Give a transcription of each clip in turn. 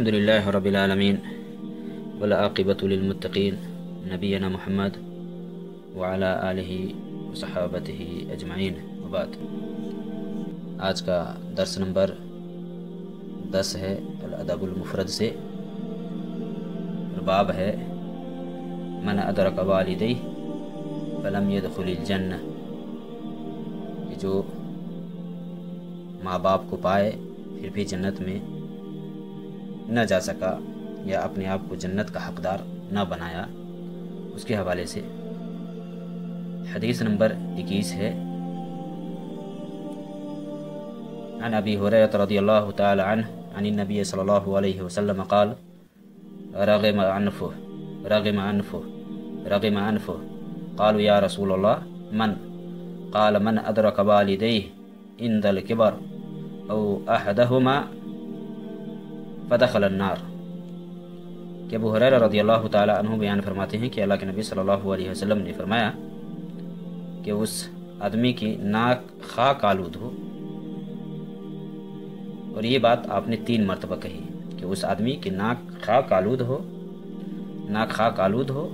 अल्हम्दुलिल्लाह रब्बिल आलमीन वल आक़िबतुलिल्मुत्तक़ीन नबीना मोहम्मद व अला आलिहि व अजमाइन वबाद आज का दर्स नंबर दस है अल से। बाब है, मन अदरक वालिदै फलम यदखुलिल कि जो माँ बाप को पाए, फिर भी जन्नत में न जा सका या अपने आप को जन्नत का हकदार न बनाया। उसके हवाले से हदीस नंबर इक्कीस है। अन अबी हुरैरत रदियल्लाहु तआला अन्हु अन नबी सल्लल्लाहु अलैहि वसल्लम क़ाल रग़िम अनफु रग़िम अनफु रग़िम अनफु क़ालू या रसूलल्लाह मन क़ाल मन अदरक वालिदैहि इंदल किबर औ अहदहुमा फदखल अन्नार कि अबू हुरैरा रदियल्लाहु ताला अन्हु बयान फरमाते हैं कि अल्लाह के नबी सल्लल्लाहु अलैहि वसल्लम ने फरमाया कि उस आदमी की नाक खाक आलूद हो। और ये बात आपने तीन मरतबा कही, कि उस आदमी की नाक खाक आलूद हो, नाक खाक आलूद हो।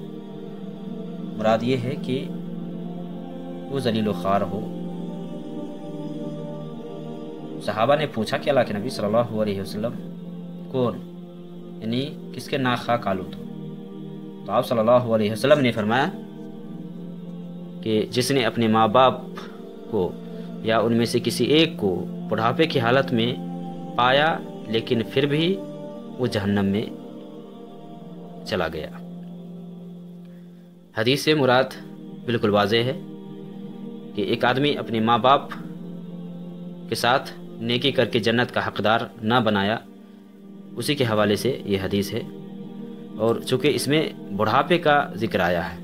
मुराद ये है कि वो जलील खार हो। सहाबा ने पूछा कि अल्लाह के नबी सल्लल्लाहु अलैहि वसल्लम कौन? यानी किसके नाक खाक आलूद हो तो आप सल्लल्लाहु अलैहि वसल्लम ने फरमाया कि जिसने अपने माँ बाप को या उनमें से किसी एक को बुढ़ापे की हालत में पाया, लेकिन फिर भी वो जहन्नम में चला गया। हदीस से मुराद बिल्कुल वाज है कि एक आदमी अपने माँ बाप के साथ नेकी करके जन्नत का हकदार ना बनाया उसी के हवाले से ये हदीस है, और चूँकि इसमें बुढ़ापे का ज़िक्र आया है,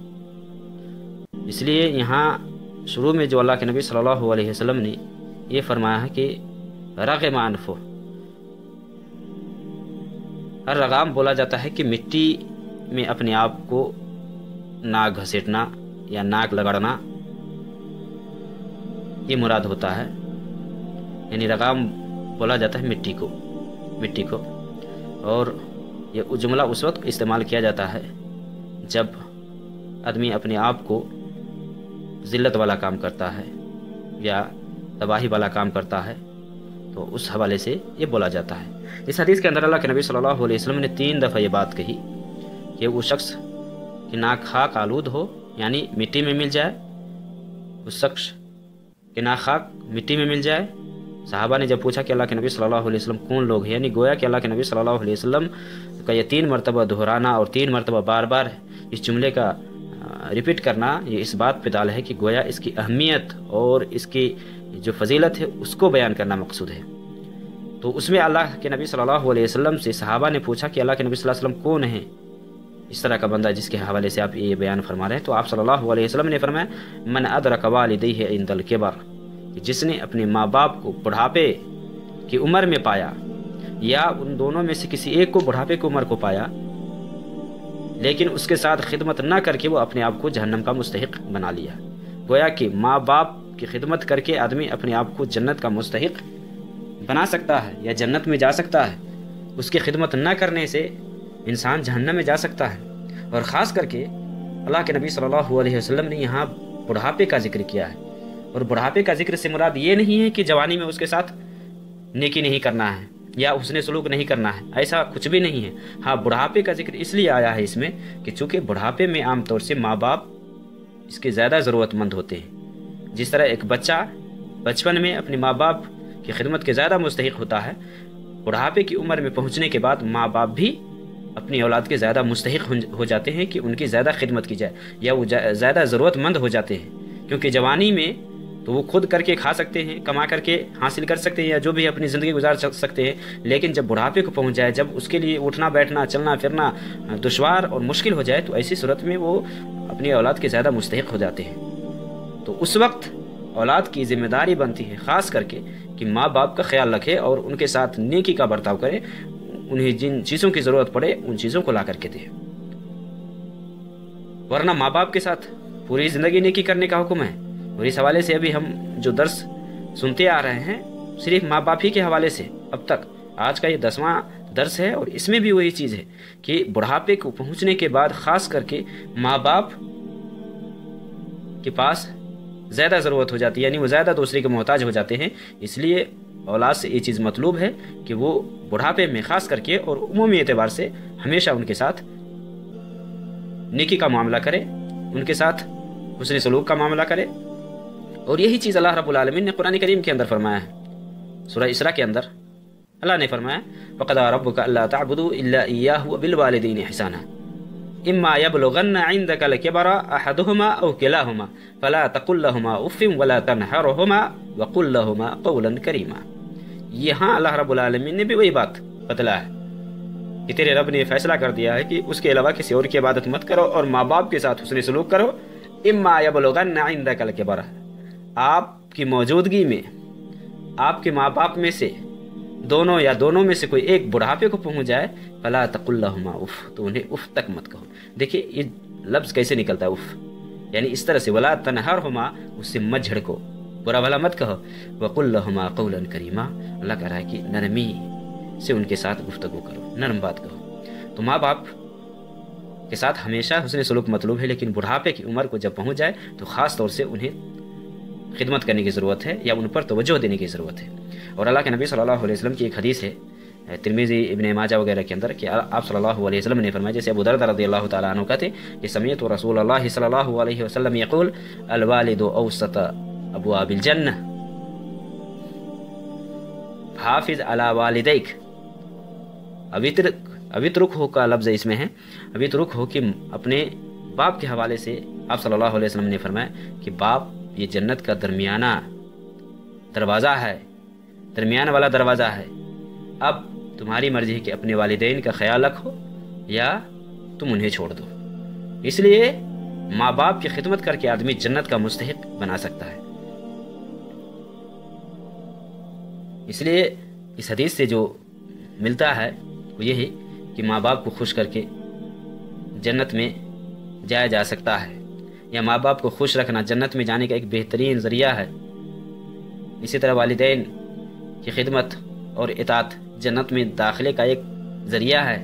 इसलिए यहाँ शुरू में जो अल्लाह के नबी सल्लल्लाहु अलैहि वसल्लम ने ये फरमाया है कि, रग मानफो हर रगाम बोला जाता है कि मिट्टी में अपने आप को नाक घसीटना या नाक लगड़ना, ये मुराद होता है। यानी रगाम बोला जाता है मिट्टी को मिट्टी को। और ये जुमला उस वक्त इस्तेमाल किया जाता है, जब आदमी अपने आप को ज़िल्लत वाला काम करता है या तबाही वाला काम करता है तो उस हवाले से ये बोला जाता है। इस हदीस के अंदर अल्लाह के नबी सल्लल्लाहु अलैहि वसल्लम ने तीन दफ़ा ये बात कही कि वो शख्स की ना खाक आलूद हो, यानी मिट्टी में मिल जाए उस शख्स के ना खाक मिट्टी में मिल जाए साहबा ने जब पूछा कि अल्लाह के नबी सल्लल्लाहु अलैहि वसल्लम कौन लोग हैं? यानी गोया कि अल्लाह के नबी सल्लल्लाहु अलैहि वसल्लम का ये तीन मरतबा दोहराना और तीन मरतबा बार बार इस जुमले का रिपीट करना, ये इस बात पे दाल है कि गोया इसकी अहमियत और इसकी जो फजीलत है, उसको बयान करना मकसूद है। तो उसमें अल्लाह के नबी सल्लल्लाहु अलैहि वसल्लम से सहाबा ने पूछा कि अल्लाह के नबी सल्लल्लाहु अलैहि वसल्लम कौन है? इस तरह का बंदा जिसके हवाले से आप ये बयान फरमा रहे हैं तो आप सल्लल्लाहु अलैहि वसल्लम ने फरमाया, मन अदरक वालिदैहि है इंदल केबर। जिसने अपने माँ बाप को बुढ़ापे की उम्र में पाया, या उन दोनों में से किसी एक को बुढ़ापे की उम्र को पाया, लेकिन उसके साथ खिदमत न करके वो अपने आप को जहन्नम का मुस्तक बना लिया। गोया कि माँ बाप की खिदमत करके आदमी अपने आप को जन्नत का मुस्तक बना सकता है, या जन्नत में जा सकता है, उसकी खिदमत न करने से इंसान जहन्नम में जा सकता है। और ख़ास करके अल्लाह के नबी सल्लल्लाहु अलैहि वसल्लम ने यहाँ बुढ़ापे का ज़िक्र किया है। और बुढ़ापे का ज़िक्र से मुराद ये नहीं है कि जवानी में उसके साथ नेकी नहीं करना है, या उसने सलूक नहीं करना है, ऐसा कुछ भी नहीं है। हाँ बुढ़ापे का ज़िक्र इसलिए आया है इसमें कि चूँकि बुढ़ापे में आमतौर से माँ बाप इसके ज़्यादा ज़रूरतमंद होते हैं। जिस तरह एक बच्चा बचपन में अपने माँ बाप की खिदमत के ज़्यादा मुस्तक होता है, बुढ़ापे की उम्र में पहुँचने के बाद माँ बाप भी अपनी औलाद के ज़्यादा मुस्तक हो जाते हैं कि उनकी ज़्यादा खिदमत की जाए, या वो ज़्यादा ज़रूरतमंद हो जाते हैं। क्योंकि जवानी में तो वो खुद करके खा सकते हैं, कमा करके हासिल कर सकते हैं या जो भी अपनी ज़िंदगी गुजार सकते हैं। लेकिन जब बुढ़ापे को पहुँच जाए, जब उसके लिए उठना, बैठना, चलना, फिरना दुशवार और मुश्किल हो जाए तो ऐसी सूरत में वो अपनी औलाद के ज़्यादा मुस्तक हो जाते हैं। तो उस वक्त औलाद की ज़िम्मेदारी बनती है, ख़ास करके कि माँ बाप का ख्याल रखे और उनके साथ नेकी का बर्ताव करे, उन्हें जिन चीज़ों की ज़रूरत पड़े, उन चीज़ों को ला करके दे। वरना माँ बाप के साथ पूरी ज़िंदगी नेकी करने का हुक्म है। और इस हवाले से अभी हम जो दर्स सुनते आ रहे हैं, सिर्फ़ माँ बाप ही के हवाले से, अब तक। आज का ये दसवां दर्स है और इसमें भी वही चीज़ है कि बुढ़ापे को पहुँचने के बाद ख़ास करके माँ बाप के पास ज़्यादा ज़रूरत हो जाती है, यानी वो ज़्यादा दूसरे के मोहताज हो जाते हैं। इसलिए औलाद से ये चीज़ मतलूब है कि वो बुढ़ापे में ख़ास करके और उमूमी एतबार से हमेशा उनके साथ नेकी का मामला करे, उनके साथ हुसन सलूक का मामला करे और यही चीज़ अल्लाह रब्बुल आलमीन ने कुरान करीम के अंदर फरमाया है। सूरह इसरा के अंदर अल्लाह ने फरमाया, फ़क़दा रब्बुका अल्ला तअबुदू इल्ला इय्याहु व बिल वालिदैनि ihsana इम्मा यबलुगन्न इंदका लकिबरा अहदुहुमा औ फला तकुल लहुमा उफ़्फिन वला तनहरहुमा व कुल लहुमा क़ौलन करीमा। यहाँ अल्लाह रब्बुल ने भी वही बात बतला है कि तेरे रब ने फैसला कर दिया है कि उसके अलावा किसी और की इबादत मत करो और माँ बाप के साथ उसने सलूक करो। इम्मा यबलुगन्न इंदका लकिबरा। आपकी मौजूदगी में, आपके माँ बाप में से, दोनों या दोनों में से कोई एक बुढ़ापे को पहुँच जाए, फला तकुल्लाहुमा उफ तो उन्हें उफ तक मत कहो। देखिए, ये लफ्ज़ कैसे निकलता है उफ? यानी इस तरह से, वला तनहर हुमा उससे मत झड़को बुरा भला मत कहो। वकुल्लहुमा कौलन करीमा, अल्लाह कह रहा है कि नरमी से उनके साथ गुफ्तु करो, नरम बात कहो। तो माँ बाप के साथ हमेशा हुसन सलूक मतलूब है, लेकिन बुढ़ापे की उम्र को जब पहुँच जाए तो ख़ास तौर से उन्हें खिदमत करने की ज़रूरत है या उन पर तोज्जो देने की ज़रूरत है। और अल्लाह के नबी सल्लल्लाहु अलैहि वसल्लम की एक हदीस है तिरमिज़ी, इब्न माजा वगैरह के अंदर, कि आप सल्लल्लाहु अलैहि वसल्लम ने फरमाया, जैसे अबू दरदा रदी अल्लाह तआला अन्हु कहते कि समीअत रसूल अल्लाह सल्लल्लाहु अलैहि वसल्लम यक़ूल अल वालिदु औसत अबवाबिल जन्नह हाफिज अला वालिदैक। अवित्र अवित्रुक हो का लफ्ज़ इसमें है। अवित्रुक हो कि अपने बाप के हवाले से आप सल्लल्लाहु अलैहि वसल्लम ने फरमाया कि बाप ये जन्नत का दरमियाना दरवाज़ा है, दरमियान वाला दरवाज़ा है। अब तुम्हारी मर्ज़ी है कि अपने वालदेन का ख्याल रखो या तुम उन्हें छोड़ दो। इसलिए माँ बाप की खिदमत करके आदमी जन्नत का मुस्तक बना सकता है। इसलिए इस हदीस से जो मिलता है, वो यही कि माँ बाप को खुश करके जन्नत में जाया जा सकता है। या माँ बाप को खुश रखना जन्नत में जाने का एक बेहतरीन ज़रिया है। इसी तरह वालदेन की खिदमत और इतात जन्नत में दाखिले का एक ज़रिया है।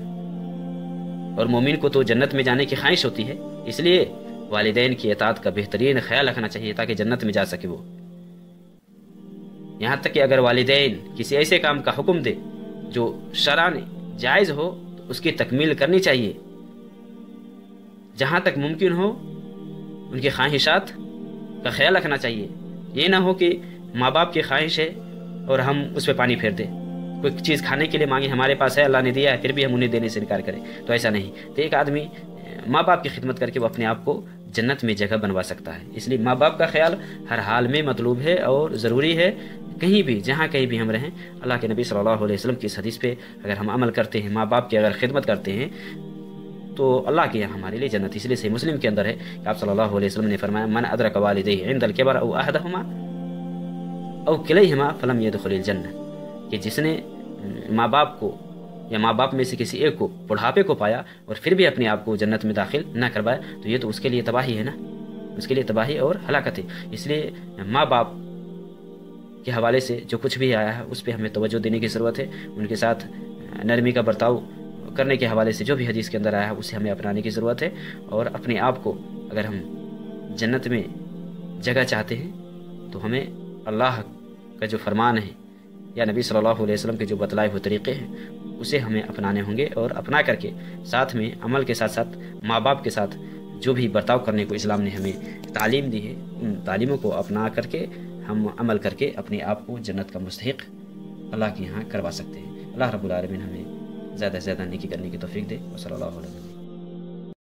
और मोमिन को तो जन्नत में जाने की ख्वाहिश होती है, इसलिए वालदेन की इतात का बेहतरीन ख्याल रखना चाहिए ताकि जन्नत में जा सके वो। यहाँ तक कि अगर वालदेन किसी ऐसे काम का हुक्म दे, जो शरान जायज़ हो तो उसकी तकमील करनी चाहिए। जहाँ तक मुमकिन हो उनकी ख्वाहिशात का ख्याल रखना चाहिए। ये ना हो कि माँ बाप की ख्वाहिश है और हम उस पर पानी फेर दें। कोई चीज़ खाने के लिए मांगे हमारे पास है, अल्लाह ने दिया है, फिर भी हम उन्हें देने से इनकार करें। तो ऐसा नहीं। तो एक आदमी माँ बाप की खिदमत करके वो अपने आप को जन्नत में जगह बनवा सकता है। इसलिए माँ बाप का ख्याल हर हाल में मतलूब है और ज़रूरी है, कहीं भी, जहाँ कहीं भी हम रहें। अल्लाह के नबी सल्लल्लाहु अलैहि वसल्लम की इस हदीस पे अगर हम अमल करते हैं माँ बाप की अगर खिदमत करते हैं तो अल्लाह के यहाँ हमारे लिए जन्नत, इसलिए सही मुस्लिम के अंदर है कि आप सल्लल्लाहु अलैहि वसल्लम ने फरमाया, मन अदरक वालिदैहि इंदल किबर औ अहदहुमा औ किलैहिमा फलम यदखुलिल जन्नह कि जिसने माँ बाप को या माँ बाप में से किसी एक को बुढ़ापे को पाया और फिर भी अपने आप को जन्नत में दाखिल न करवाया तो ये तो उसके लिए तबाही है ना? उसके लिए तबाही और हलाकत है। इसलिए माँ बाप के हवाले से जो कुछ भी आया है, उस पर हमें तवज्जो देने की ज़रूरत है। उनके साथ नरमी का बर्ताव करने के हवाले से जो भी हदीस के अंदर आया है, उसे हमें अपनाने की ज़रूरत है और अपने आप को अगर हम जन्नत में जगह चाहते हैं तो हमें अल्लाह का जो फरमान है या नबी सल्लल्लाहु अलैहि वसल्लम के जो बतलाए हुए तरीक़े हैं, उसे हमें अपनाने होंगे और अपना करके साथ में अमल के साथ साथ माँ बाप के साथ जो भी बर्ताव करने को इस्लाम ने हमें तालीम दी है, उन तालीमों को अपना करके हम अमल करके अपने आप को जन्नत का मुस्तक अल्लाह के यहाँ करवा सकते हैं। अल्लाह रब्बुल आलमीन हमें ज़्यादा से ज़्यादा निकी करने की तोफ़ी दे वसल